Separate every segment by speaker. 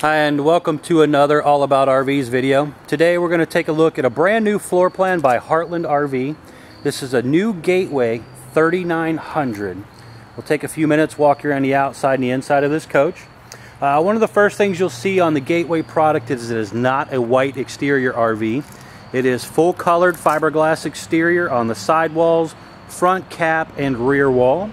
Speaker 1: Hi and welcome to another All About RVs video. Today we're going to take a look at a brand new floor plan by Heartland RV. This is a new Gateway 3900. We'll take a few minutes, walk you around the outside and the inside of this coach. Uh, one of the first things you'll see on the Gateway product is it is not a white exterior RV. It is full colored fiberglass exterior on the sidewalls, front cap, and rear wall.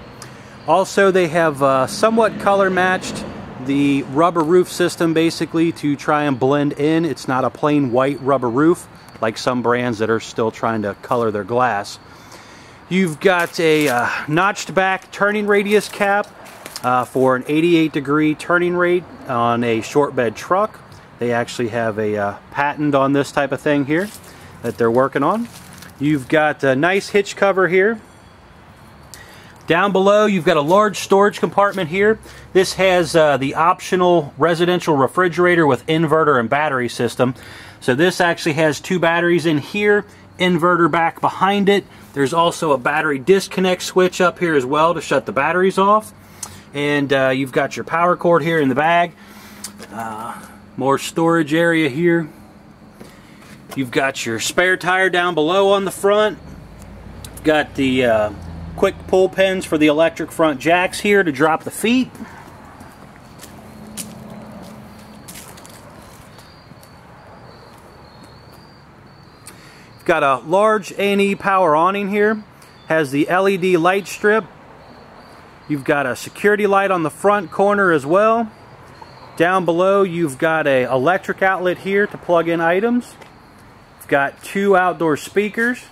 Speaker 1: Also they have uh, somewhat color matched the rubber roof system basically to try and blend in. It's not a plain white rubber roof like some brands that are still trying to color their glass. You've got a uh, notched back turning radius cap uh, for an 88 degree turning rate on a short bed truck. They actually have a uh, patent on this type of thing here that they're working on. You've got a nice hitch cover here down below, you've got a large storage compartment here. This has uh, the optional residential refrigerator with inverter and battery system. So this actually has two batteries in here, inverter back behind it. There's also a battery disconnect switch up here as well to shut the batteries off. And uh, you've got your power cord here in the bag. Uh, more storage area here. You've got your spare tire down below on the front. You've got the uh, quick pull pins for the electric front jacks here to drop the feet. Got a large A&E power awning here. Has the LED light strip. You've got a security light on the front corner as well. Down below you've got a electric outlet here to plug in items. You've got two outdoor speakers.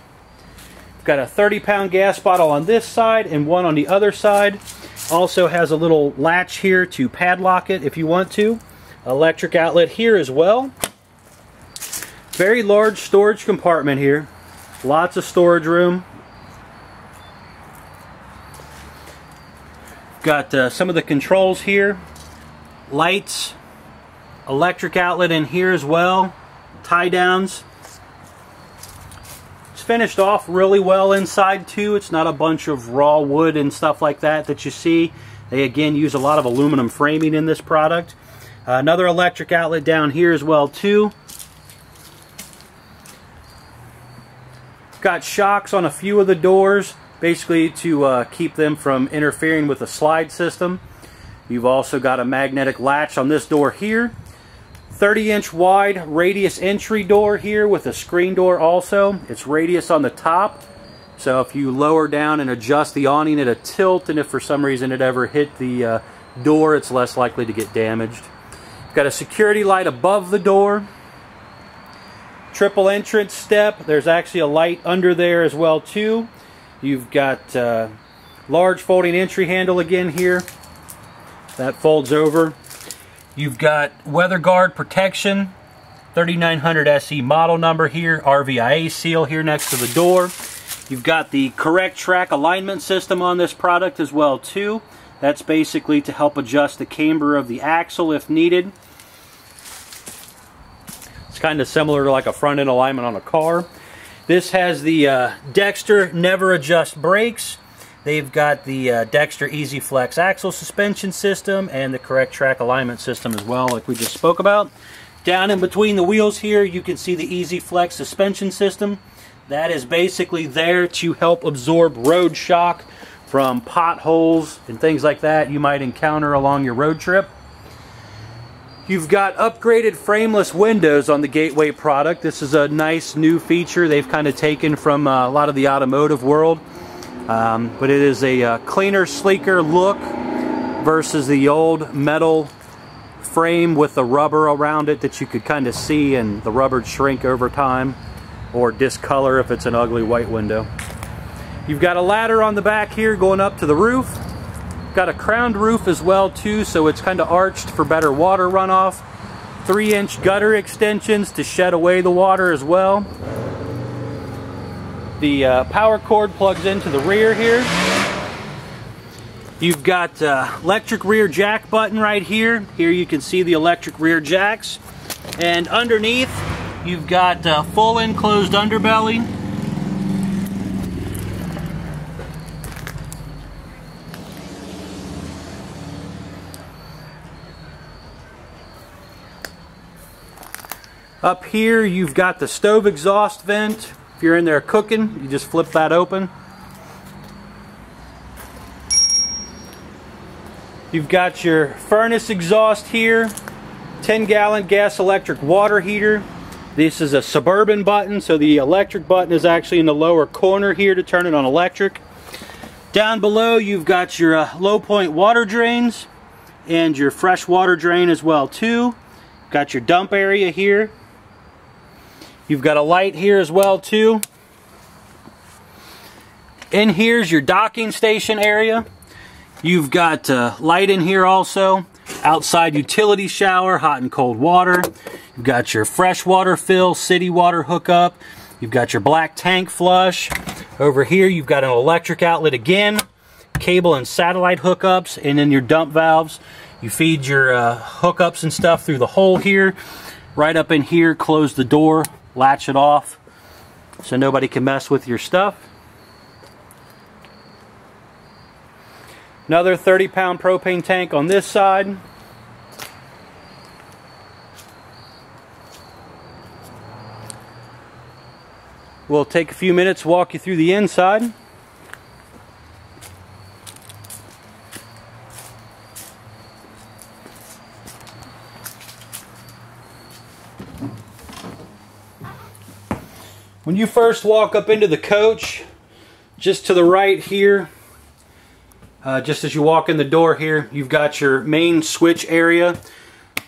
Speaker 1: Got a 30 pound gas bottle on this side and one on the other side. Also has a little latch here to padlock it if you want to. Electric outlet here as well. Very large storage compartment here. Lots of storage room. Got uh, some of the controls here. Lights. Electric outlet in here as well. Tie downs finished off really well inside too. It's not a bunch of raw wood and stuff like that that you see. They again use a lot of aluminum framing in this product. Uh, another electric outlet down here as well too. Got shocks on a few of the doors basically to uh, keep them from interfering with the slide system. You've also got a magnetic latch on this door here 30 inch wide radius entry door here with a screen door also. It's radius on the top. So if you lower down and adjust the awning at a tilt and if for some reason it ever hit the uh, door, it's less likely to get damaged. Got a security light above the door. Triple entrance step. There's actually a light under there as well too. You've got uh, large folding entry handle again here. That folds over. You've got weather guard protection, 3900 SE model number here, RVIA seal here next to the door. You've got the correct track alignment system on this product as well too. That's basically to help adjust the camber of the axle if needed. It's kind of similar to like a front end alignment on a car. This has the uh, Dexter never adjust brakes. They've got the uh, Dexter Easy Flex axle suspension system and the correct track alignment system as well, like we just spoke about. Down in between the wheels here, you can see the Easy Flex suspension system. That is basically there to help absorb road shock from potholes and things like that you might encounter along your road trip. You've got upgraded frameless windows on the Gateway product. This is a nice new feature they've kind of taken from uh, a lot of the automotive world. Um, but it is a uh, cleaner, sleeker look versus the old metal frame with the rubber around it that you could kind of see and the rubber shrink over time or discolor if it's an ugly white window. You've got a ladder on the back here going up to the roof. Got a crowned roof as well too so it's kind of arched for better water runoff. Three inch gutter extensions to shed away the water as well. The uh, power cord plugs into the rear here. You've got uh, electric rear jack button right here. Here you can see the electric rear jacks. And underneath, you've got uh, full enclosed underbelly. Up here you've got the stove exhaust vent. You're in there cooking, you just flip that open. You've got your furnace exhaust here, 10 gallon gas electric water heater. This is a suburban button, so the electric button is actually in the lower corner here to turn it on electric. Down below you've got your uh, low point water drains and your fresh water drain as well too. Got your dump area here. You've got a light here as well too. In here's your docking station area. You've got uh, light in here also. Outside utility shower, hot and cold water. You've got your fresh water fill, city water hookup. You've got your black tank flush. Over here you've got an electric outlet again, cable and satellite hookups, and then your dump valves. You feed your uh, hookups and stuff through the hole here. Right up in here, close the door, latch it off so nobody can mess with your stuff. Another 30 pound propane tank on this side. We'll take a few minutes, walk you through the inside. When you first walk up into the coach, just to the right here, uh, just as you walk in the door here, you've got your main switch area,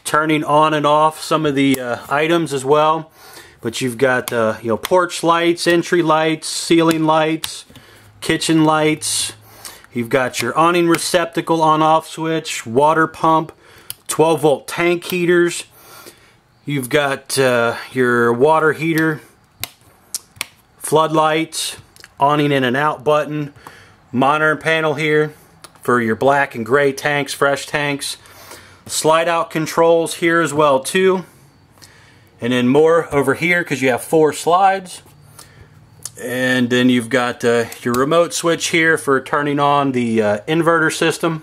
Speaker 1: turning on and off some of the uh, items as well. But you've got uh, you know porch lights, entry lights, ceiling lights, kitchen lights. You've got your awning receptacle on-off switch, water pump, 12 volt tank heaters. You've got uh, your water heater floodlights, awning in and out button, monitor panel here for your black and gray tanks, fresh tanks, slide out controls here as well too, and then more over here because you have four slides. And then you've got uh, your remote switch here for turning on the uh, inverter system.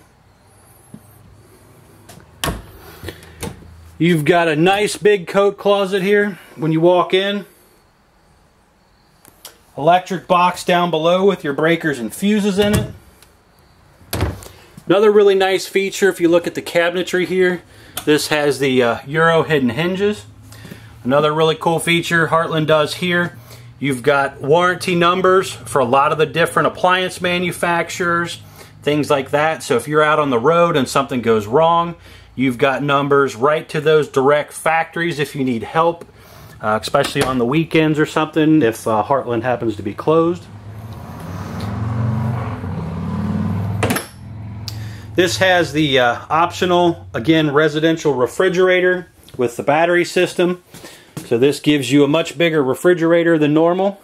Speaker 1: You've got a nice big coat closet here when you walk in. Electric box down below with your breakers and fuses in it. Another really nice feature if you look at the cabinetry here, this has the uh, Euro hidden hinges. Another really cool feature Heartland does here, you've got warranty numbers for a lot of the different appliance manufacturers, things like that. So if you're out on the road and something goes wrong, you've got numbers right to those direct factories if you need help uh, especially on the weekends or something if uh, Heartland happens to be closed. This has the uh, optional, again, residential refrigerator with the battery system. So this gives you a much bigger refrigerator than normal.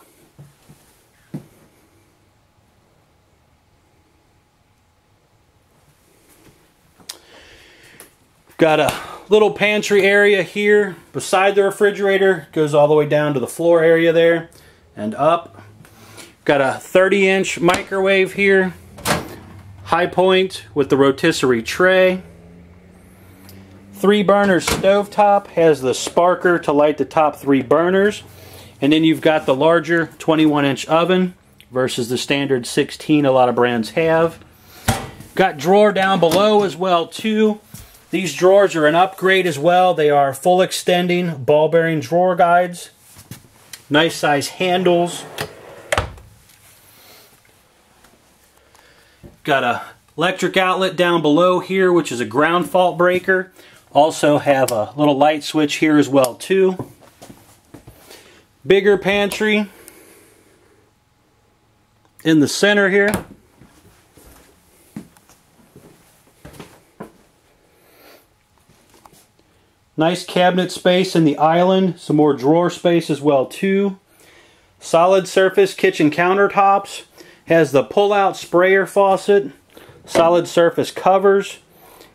Speaker 1: Got a little pantry area here beside the refrigerator. Goes all the way down to the floor area there and up. Got a 30 inch microwave here. High point with the rotisserie tray. Three burner stovetop has the sparker to light the top three burners. And then you've got the larger 21 inch oven versus the standard 16 a lot of brands have. Got drawer down below as well too these drawers are an upgrade as well. They are full extending ball bearing drawer guides. Nice size handles. Got a electric outlet down below here which is a ground fault breaker. Also have a little light switch here as well too. Bigger pantry in the center here. Nice cabinet space in the island. Some more drawer space as well too. Solid surface kitchen countertops. Has the pull-out sprayer faucet. Solid surface covers.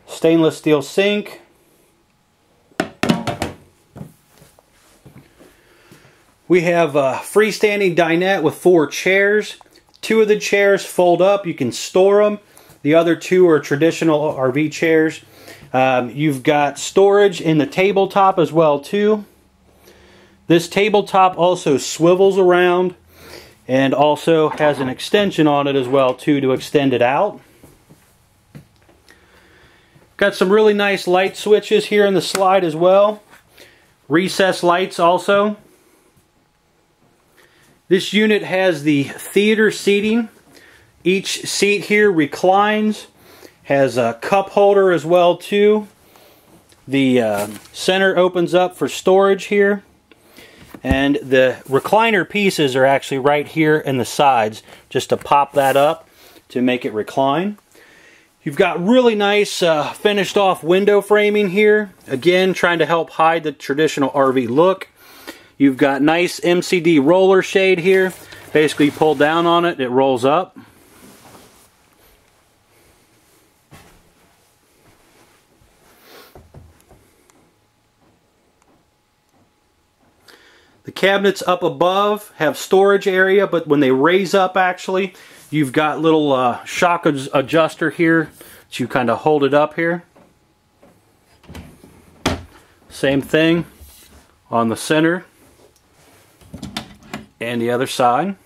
Speaker 1: Stainless steel sink. We have a freestanding dinette with four chairs. Two of the chairs fold up. You can store them. The other two are traditional RV chairs. Um, you've got storage in the tabletop as well too. This tabletop also swivels around and also has an extension on it as well too to extend it out. Got some really nice light switches here in the slide as well. Recess lights also. This unit has the theater seating. Each seat here reclines. Has a cup holder as well too. The uh, center opens up for storage here. And the recliner pieces are actually right here in the sides, just to pop that up to make it recline. You've got really nice uh, finished off window framing here. Again, trying to help hide the traditional RV look. You've got nice MCD roller shade here. Basically pull down on it, it rolls up. Cabinets up above have storage area, but when they raise up actually, you've got little uh, shock adjuster here that you kind of hold it up here. Same thing on the center and the other side.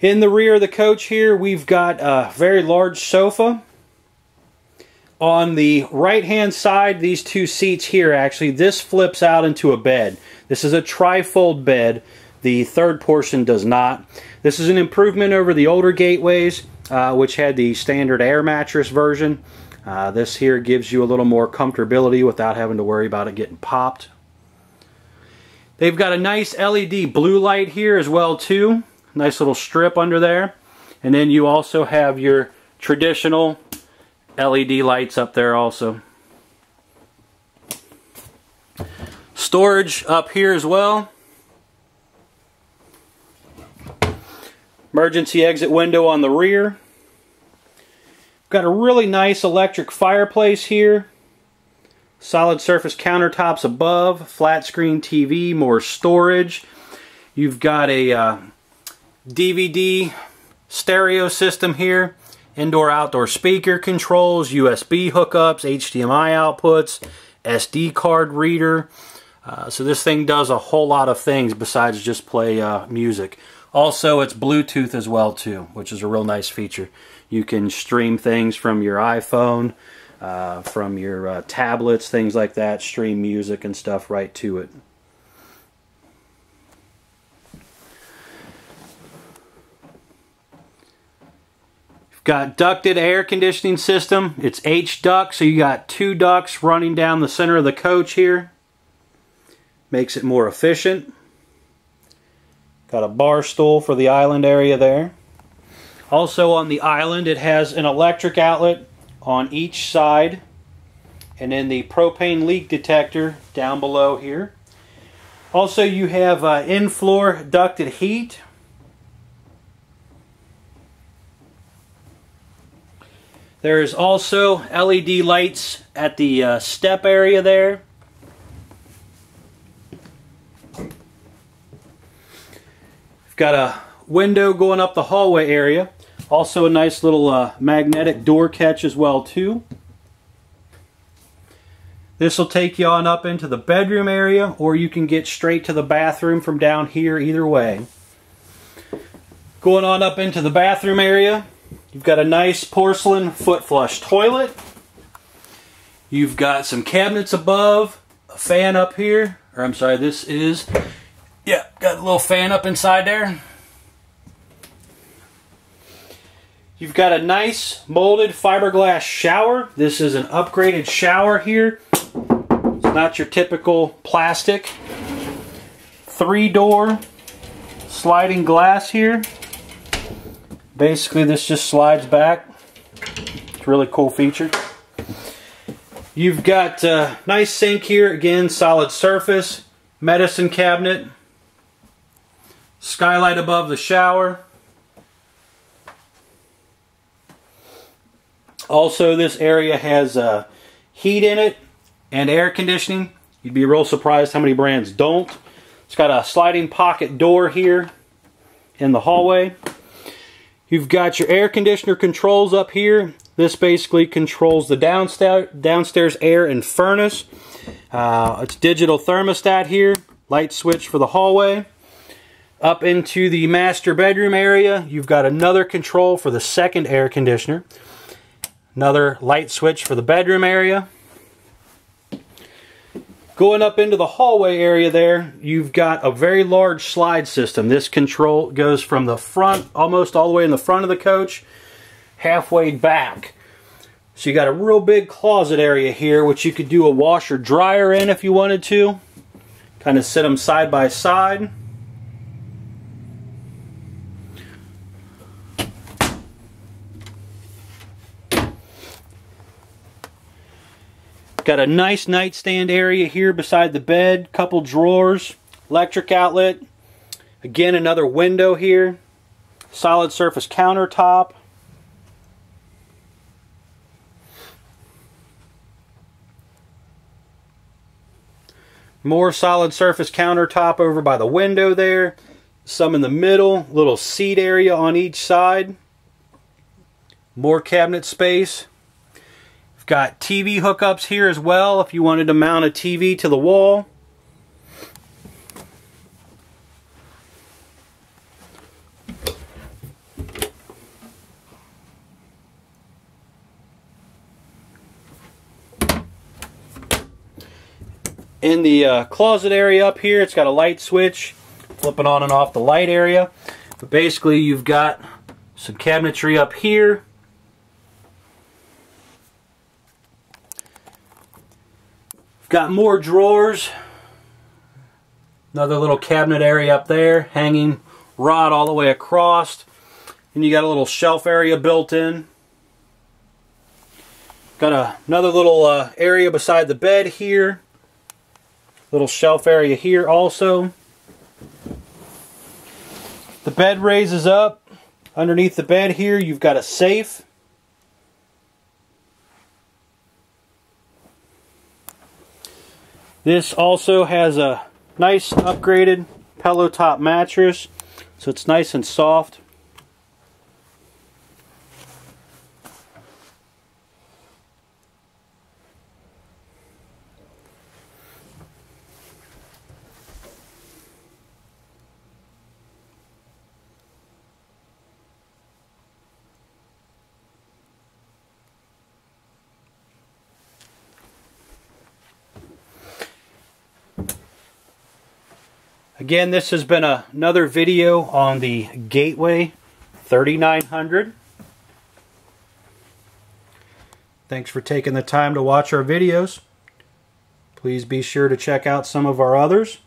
Speaker 1: In the rear of the coach here, we've got a very large sofa on the right hand side, these two seats here actually, this flips out into a bed. This is a trifold bed. The third portion does not. This is an improvement over the older gateways, uh, which had the standard air mattress version. Uh, this here gives you a little more comfortability without having to worry about it getting popped. They've got a nice LED blue light here as well too. Nice little strip under there. And then you also have your traditional LED lights up there also. Storage up here as well. Emergency exit window on the rear. Got a really nice electric fireplace here. Solid surface countertops above. Flat screen TV, more storage. You've got a uh, DVD stereo system here indoor outdoor speaker controls, USB hookups, HDMI outputs, SD card reader. Uh, so this thing does a whole lot of things besides just play uh, music. Also, it's Bluetooth as well too, which is a real nice feature. You can stream things from your iPhone, uh, from your uh, tablets, things like that, stream music and stuff right to it. Got ducted air conditioning system. It's H duct, so you got two ducts running down the center of the coach here. Makes it more efficient. Got a bar stool for the island area there. Also on the island it has an electric outlet on each side and then the propane leak detector down below here. Also you have uh, in-floor ducted heat There's also LED lights at the uh, step area there. We've got a window going up the hallway area. Also a nice little uh, magnetic door catch as well too. This will take you on up into the bedroom area or you can get straight to the bathroom from down here either way. Going on up into the bathroom area, You've got a nice porcelain foot flush toilet. You've got some cabinets above, a fan up here, or I'm sorry, this is, yeah, got a little fan up inside there. You've got a nice molded fiberglass shower. This is an upgraded shower here. It's not your typical plastic. Three door sliding glass here. Basically, this just slides back. It's a really cool feature. You've got a nice sink here. Again, solid surface. Medicine cabinet. Skylight above the shower. Also, this area has uh, heat in it and air conditioning. You'd be real surprised how many brands don't. It's got a sliding pocket door here in the hallway. You've got your air conditioner controls up here. This basically controls the downstairs, downstairs air and furnace. Uh, it's digital thermostat here, light switch for the hallway. Up into the master bedroom area, you've got another control for the second air conditioner. Another light switch for the bedroom area. Going up into the hallway area there, you've got a very large slide system. This control goes from the front, almost all the way in the front of the coach, halfway back. So you got a real big closet area here, which you could do a washer dryer in if you wanted to. Kind of sit them side by side. Got a nice nightstand area here beside the bed, couple drawers, electric outlet. Again, another window here. Solid surface countertop. More solid surface countertop over by the window there. Some in the middle, little seat area on each side. More cabinet space. Got TV hookups here as well if you wanted to mount a TV to the wall. In the uh, closet area up here, it's got a light switch, flipping on and off the light area. But basically, you've got some cabinetry up here Got more drawers. Another little cabinet area up there, hanging rod all the way across. And you got a little shelf area built in. Got a, another little uh, area beside the bed here. Little shelf area here also. The bed raises up. Underneath the bed here, you've got a safe. This also has a nice upgraded pillow top mattress, so it's nice and soft. Again, this has been a, another video on the Gateway 3900. Thanks for taking the time to watch our videos. Please be sure to check out some of our others.